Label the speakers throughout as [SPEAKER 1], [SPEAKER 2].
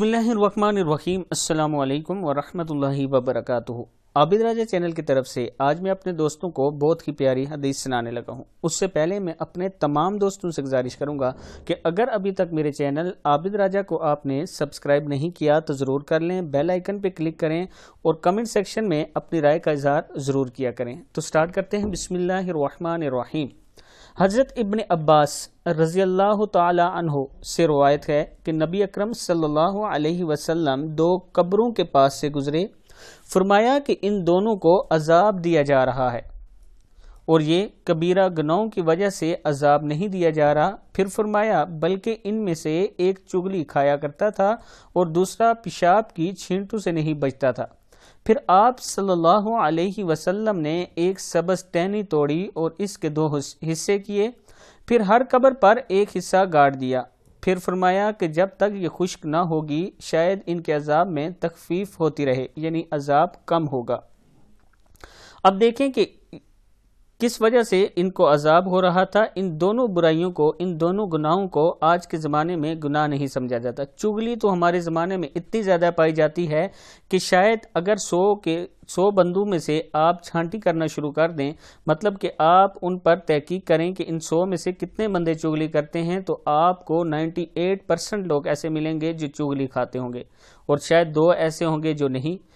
[SPEAKER 1] بسم اللہ الرحمن الرحیم۔ السلام علیکم ورحمۃ اللہ وبرکاتہ۔ عابد راجہ چینل کی طرف سے آج میں اپنے دوستوں کو بہت ہی پیاری حدیث سنانے لگا ہوں۔ اس سے پہلے میں اپنے تمام دوستوں سے گزارش کروں گا کہ اگر ابھی تک میرے چینل عابد راجہ کو آپ نے سبسکرائب نہیں کیا تو ضرور کر لیں، بیل آئیکن پہ کلک کریں اور کمنٹ سیکشن میں اپنی رائے کا اظہار ضرور کیا کریں۔ تو سٹارٹ کرتے ہیں۔ بسم اللہ الرحمن الرحیم۔ حضرت ابن عباس رضی اللہ تعالی عنہ سے روایت ہے کہ نبی اکرم صلی اللہ علیہ وسلم دو قبروں کے پاس سے گزرے۔ فرمایا کہ ان دونوں کو عذاب دیا جا رہا ہے۔ اور یہ کبیرہ گناہوں کی وجہ سے عذاب نہیں دیا جا رہا۔ پھر فرمایا، بلکہ ان میں سے ایک چگلی کھایا کرتا تھا اور دوسرا پیشاب کی چھینٹوں سے نہیں بچتا تھا۔ پھر آپ صلی اللہ علیہ وسلم نے ایک سبز ٹہنی توڑی اور اس کے دو حصے کیے۔ پھر ہر قبر پر ایک حصہ گاڑ دیا۔ پھر فرمایا کہ جب تک یہ خشک نہ ہوگی، شاید ان کے عذاب میں تخفیف ہوتی رہے یعنی عذاب کم ہوگا۔ اب دیکھیں کہ کس وجہ سے ان کو عذاب ہو رہا تھا؟ ان دونوں برائیوں کو، ان دونوں گناہوں کو آج کے زمانے میں گناہ نہیں سمجھا جاتا۔ چگلی تو ہمارے زمانے میں اتنی زیادہ پائی جاتی ہے کہ شاید اگر سو کے، سو بندوں میں سے آپ چھانٹی کرنا شروع کر دیں مطلب کہ آپ ان پر تحقیق کریں کہ ان سو میں سے کتنے بندے چگلی کرتے ہیں، تو آپ کو نائنٹی ایٹ پرسنٹ لوگ ایسے ملیں گے جو چگلی کھاتے ہوں گے۔ اور شاید دو ایسے ہوں گے جو نہیں۔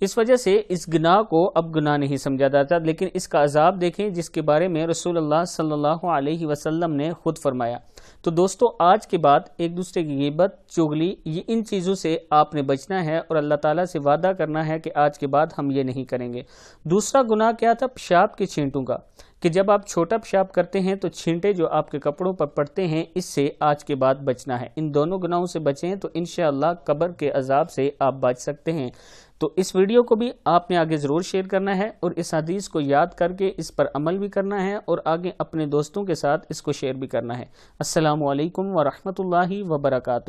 [SPEAKER 1] اس وجہ سے اس گناہ کو اب گناہ نہیں سمجھا جاتا، لیکن اس کا عذاب دیکھیں جس کے بارے میں رسول اللہ صلی اللہ علیہ وسلم نے خود فرمایا۔ تو دوستو، آج کے بعد ایک دوسرے کی غیبت، چگلی، یہ ان چیزوں سے آپ نے بچنا ہے اور اللہ تعالیٰ سے وعدہ کرنا ہے کہ آج کے بعد ہم یہ نہیں کریں گے۔ دوسرا گناہ کیا تھا؟ پیشاب کے چھینٹوں کا۔ کہ جب آپ چھوٹا پیشاب کرتے ہیں تو چھینٹے جو آپ کے کپڑوں پر پڑتے ہیں، اس سے آج کے بعد بچنا ہے۔ ان دونوں گناہوں سے بچیں تو انشاءاللہ قبر کے عذاب سے آپ بچ سکتے ہیں۔ تو اس ویڈیو کو بھی آپ نے آگے ضرور شیئر کرنا ہے اور اس حدیث کو یاد کر کے اس پر عمل بھی کرنا ہے اور آگے اپنے دوستوں کے ساتھ اس کو شیئر بھی کرنا ہے۔ السلام علیکم ورحمۃ اللہ وبرکاتہ۔